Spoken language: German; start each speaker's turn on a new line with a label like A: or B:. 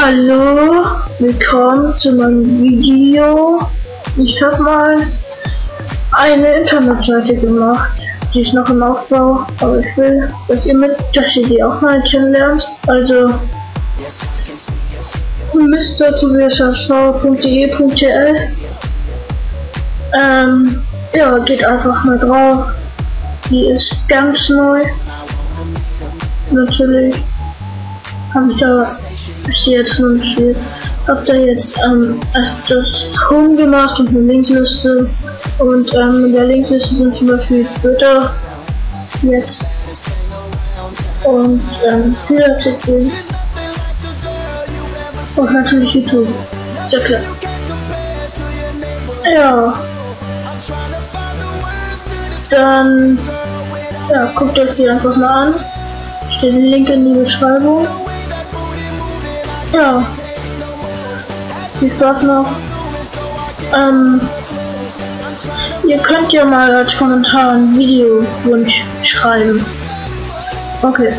A: Hallo, willkommen zu meinem Video. Ich habe mal eine Internetseite gemacht. Die ist noch im Aufbau, aber ich will, dass ihr mit, dass ihr die auch mal kennenlernt. Also mrtobiashv.de.tl Ähm, ja, geht einfach mal drauf. Die ist ganz neu. Natürlich habe ich da ich jetzt noch nicht viel. Hab da jetzt ähm, das Home gemacht und eine Linkliste. Und ähm, in der Linkliste sind zum Beispiel Twitter jetzt und ähm, Artikel und natürlich YouTube. Sehr klar. Ja. Dann ja, guckt euch die einfach mal an. Steht ein Link in die Beschreibung. Ja. Viel Spaß noch. Ähm, ihr könnt ja mal als Kommentar einen Videowunsch schreiben. Okay.